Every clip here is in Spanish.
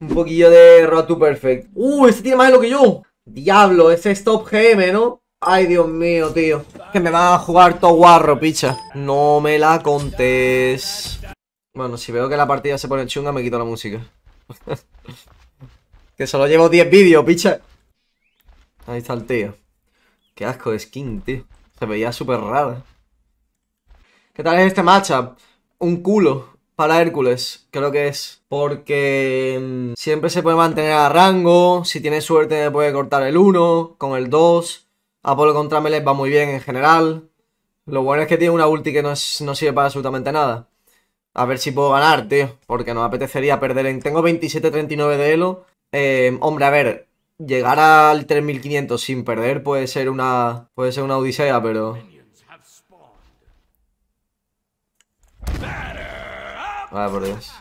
Un poquillo de Road to Perfect. ¡Uh! Este tiene más de lo que yo. Diablo, ese es Top GM, ¿no? Ay, Dios mío, tío. Que me van a jugar todo guarro, picha. No me la contés. Bueno, si veo que la partida se pone chunga, me quito la música. que solo llevo 10 vídeos, picha. Ahí está el tío. Qué asco de skin, tío. Se veía súper raro. ¿Qué tal es este matchup? Un culo para Hércules, creo que es. Porque mm, siempre se puede mantener a rango. Si tiene suerte puede cortar el 1 con el 2. Apolo contra Melee va muy bien en general. Lo bueno es que tiene una ulti que no, no sirve para absolutamente nada. A ver si puedo ganar, tío. Porque no me apetecería perder en... Tengo 27-39 de elo. Eh, hombre, a ver. Llegar al 3500 sin perder puede ser una... Puede ser una odisea, pero... Vaya por Dios.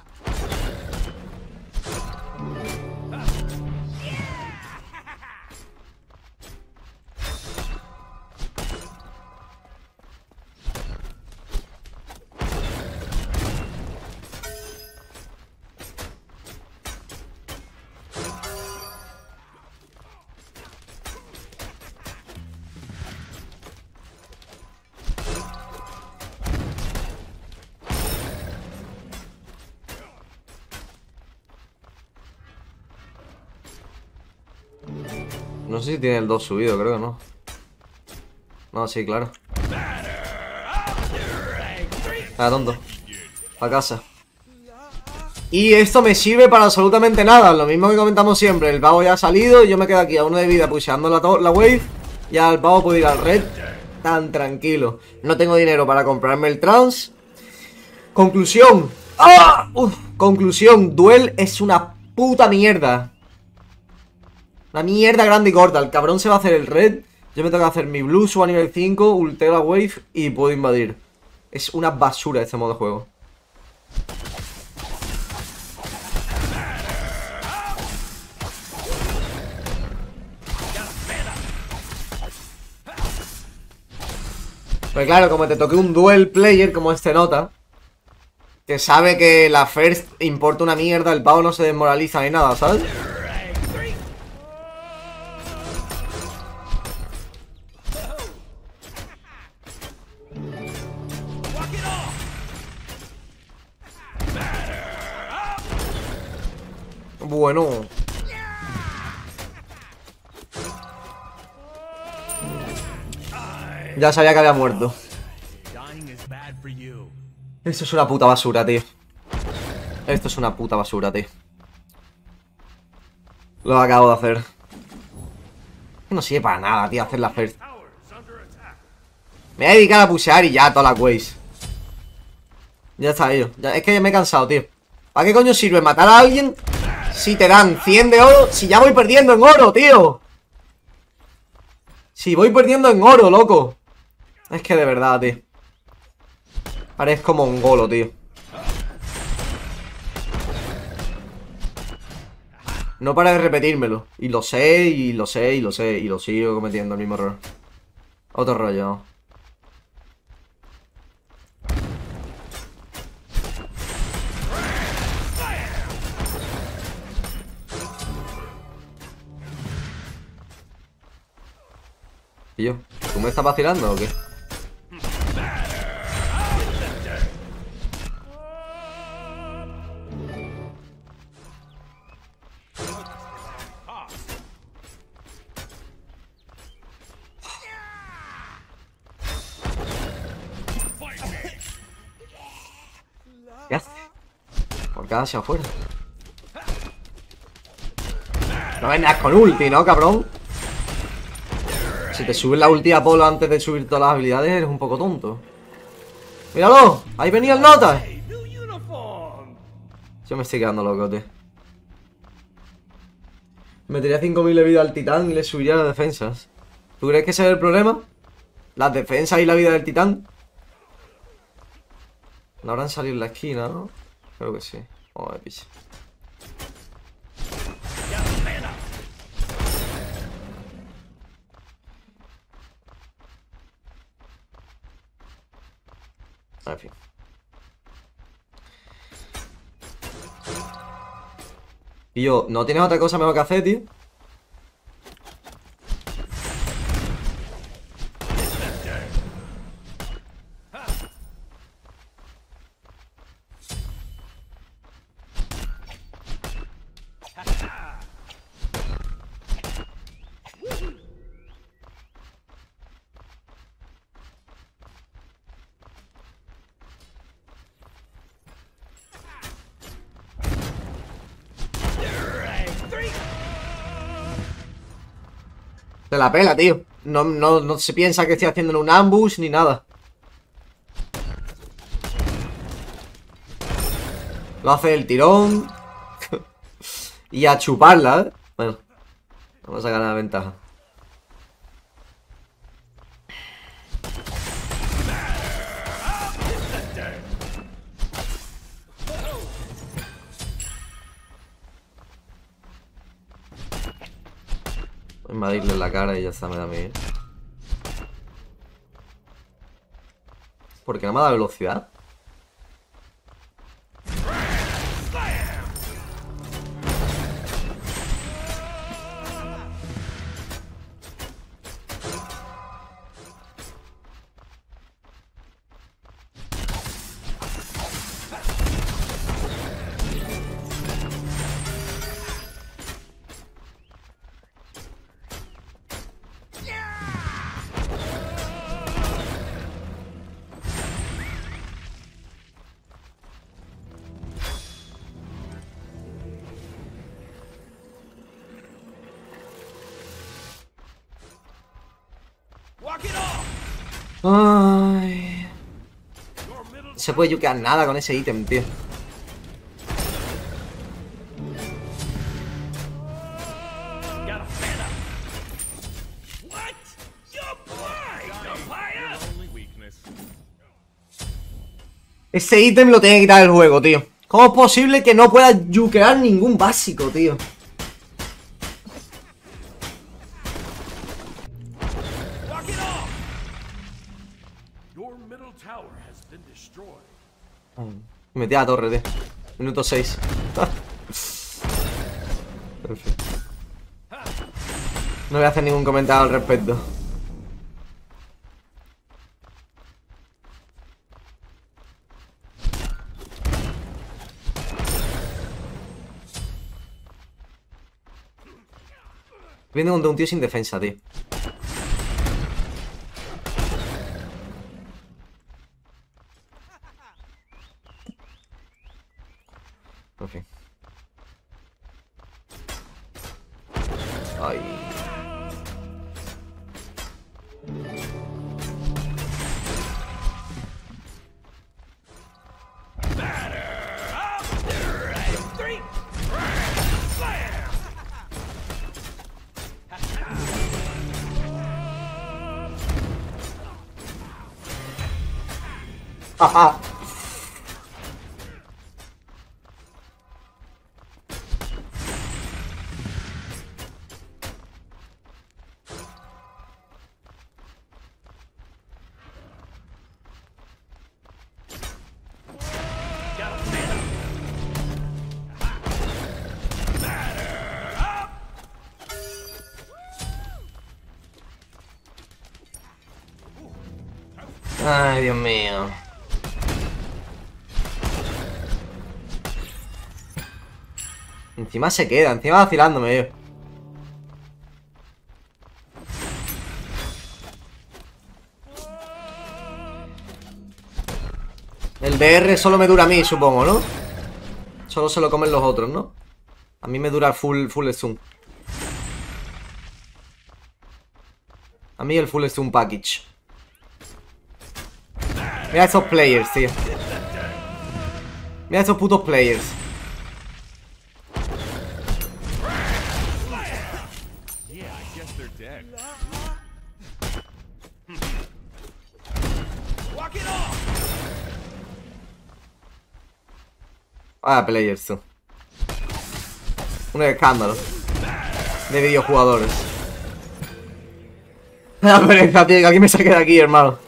No sé si tiene el 2 subido, creo que no. No, sí, claro. Ah, tonto. A casa. Y esto me sirve para absolutamente nada. Lo mismo que comentamos siempre. El pavo ya ha salido y yo me quedo aquí a uno de vida pusheando la, la wave. Y al pavo puedo ir al red tan tranquilo. No tengo dinero para comprarme el trans. Conclusión. ¡Ah! Conclusión. Duel es una puta mierda. La mierda grande y corta. El cabrón se va a hacer el red. Yo me tengo que hacer mi blue, subo a nivel 5, ultera wave y puedo invadir. Es una basura este modo de juego. Pues claro, como te toque un duel player como este nota, que sabe que la first importa una mierda, el pavo no se desmoraliza ni nada, ¿sabes? Bueno. Ya sabía que había muerto. Esto es una puta basura, tío. Esto es una puta basura, tío. Lo acabo de hacer. No sirve para nada, tío, hacer la first. Me voy a dedicar a pushear y ya, todas las ways. Ya está, tío. es que ya me he cansado, tío. ¿Para qué coño sirve matar a alguien si te dan 100 de oro, si ya voy perdiendo en oro, tío. Si voy perdiendo en oro, loco. Es que de verdad, tío. Parezco mongolo, tío. No para de repetírmelo. Y lo sé, y lo sé, y lo sé, y lo sigo cometiendo el mismo error. Otro rollo. Yo, ¿tú me estás vacilando o qué? ¿Qué hace? ¿Por qué hacia afuera? No vengas con ulti, ¿no, cabrón? Si te subes la ulti a Polo antes de subir todas las habilidades, eres un poco tonto. ¡Míralo! ¡Ahí venía el nota! Yo me estoy quedando loco, tío. Metería 5000 de vida al titán y le subiría las defensas. ¿Tú crees que ese es el problema? ¿Las defensas y la vida del titán? No habrán salido en la esquina, ¿no? Creo que sí. Vamos a. En fin. Yo, ¿no tienes otra cosa mejor que hacer, tío? Se la pela, tío. No, no, no se piensa que estoy haciendo un ambush ni nada. Lo hace el tirón. y a chuparla, ¿eh? Bueno. Vamos a ganar Invadirle la cara y ya está, me da mí. ¿Por qué no me da velocidad? Ay. No se puede yukear nada con ese ítem, tío. Ese ítem lo tiene que quitar el juego, tío. ¿Cómo es posible que no pueda yukear ningún básico, tío? Me metí a la torre, tío. Minuto 6. No voy a hacer ningún comentario al respecto. Viendo contra un tío sin defensa, tío. Ay. Ajá. Ay, Dios mío. Encima se queda, encima vacilándome yo. El DR solo me dura a mí, supongo, ¿no? Solo se lo comen los otros, ¿no? A mí me dura full, full zoom. A mí el full zoom package. Mira esos players, tío. Mira esos putos players. Ah, players, tú. Un escándalo. De videojugadores. La pereza, tío, que aquí me saque de aquí, hermano.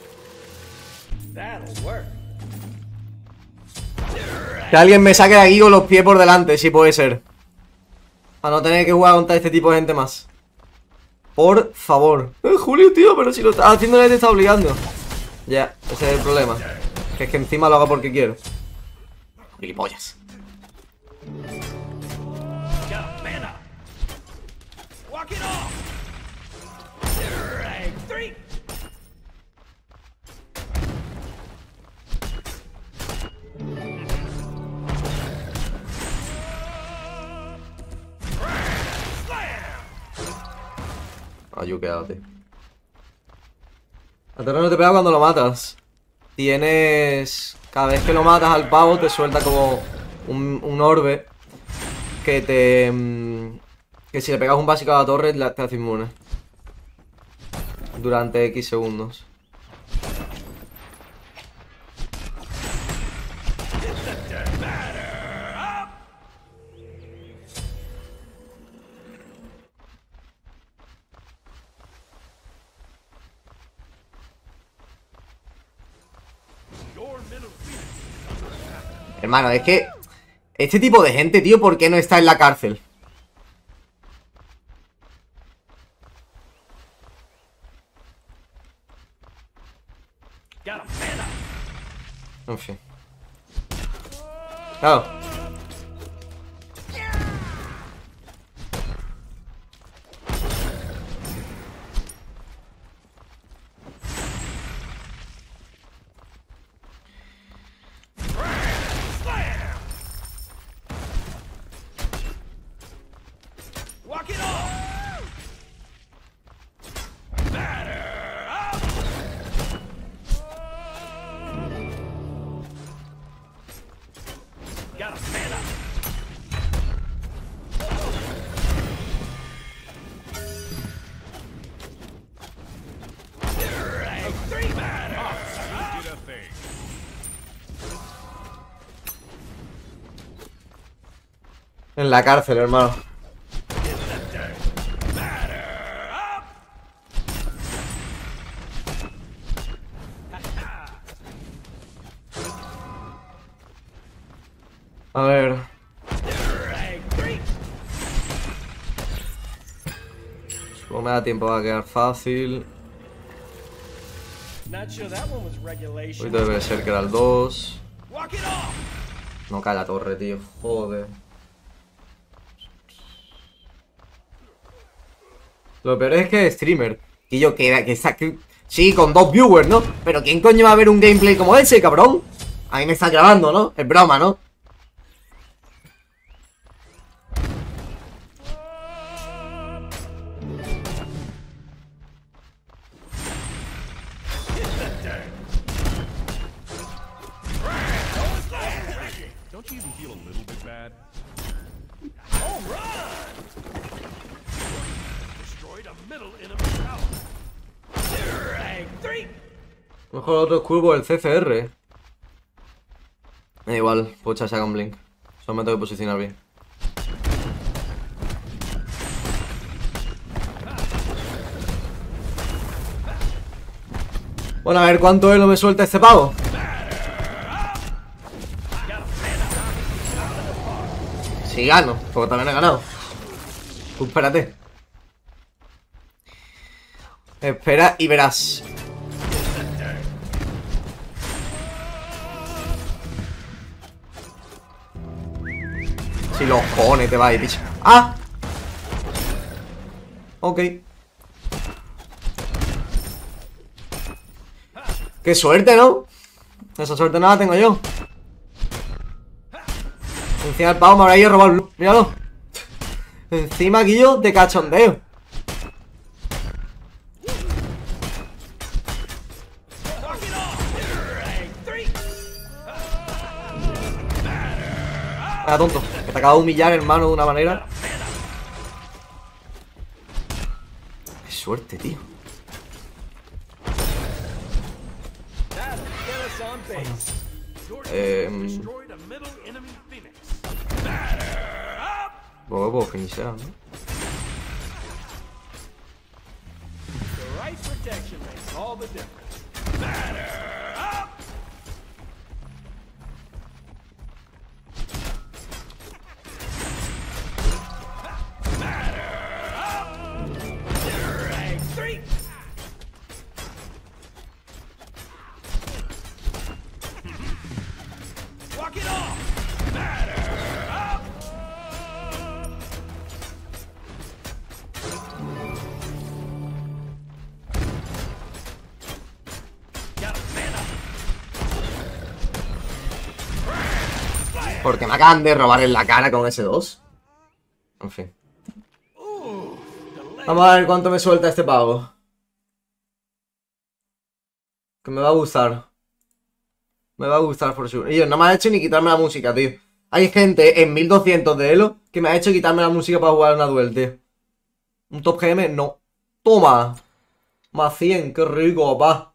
Que alguien me saque de aquí con los pies por delante, si puede ser. A no tener que jugar contra este tipo de gente más. Por favor. Eh, Julio, tío, pero si lo estás haciendo nadie te está obligando. Ya, ese es el problema. Que es que encima lo hago porque quiero. Gilipollas. Mana. Ayu, quédate. El terreno no te pega cuando lo matas. Tienes... Cada vez que lo matas al pavo te suelta como un, un orbe que te... mm, Que si le pegas un básico a la torre te hace inmune. Durante X segundos. Hermano, es que... Este tipo de gente, tío, ¿por qué no está en la cárcel? En fin. Claro. En la cárcel, hermano. A ver. No me da tiempo a quedar fácil. Ahorita debe ser que era el 2. Walk it off. No cae la torre, tío. Joder. Lo peor es que streamer. Y yo, que, que, que- Sí, con dos viewers, ¿no? Pero ¿quién coño va a ver un gameplay como ese, cabrón? A mí me está grabando, ¿no? Es broma, ¿no? Don't you even feel a little bit bad? Mejor otro curvo el CCR. Da igual, puedo echarse a un blink. Solo me tengo que posicionar bien. Bueno, a ver cuánto elo me suelta este pavo. Si gano, porque también he ganado. Espérate. Espera y verás. Si los cojones te va ahí, bicho. ¡Ah! Ok. ¡Qué suerte, ¿no? Esa suerte no la tengo yo. Encima el pavo me habrá ido a robar el. Míralo. Encima yo de cachondeo. Ah, tonto. Te acabo de humillar, hermano, de una manera. Qué suerte, tío. Eh. Luego puedo finishar, ¿no? All the difference. Batter Porque me acaban de robar en la cara con ese 2. En fin. Vamos a ver cuánto me suelta este pavo. Que me va a gustar. Me va a gustar por sure. Y no me ha hecho ni quitarme la música, tío. Hay gente en 1200 de Elo que me ha hecho quitarme la música para jugar una duel, tío. Un top GM, no. Toma. Más 100, qué rico, papá.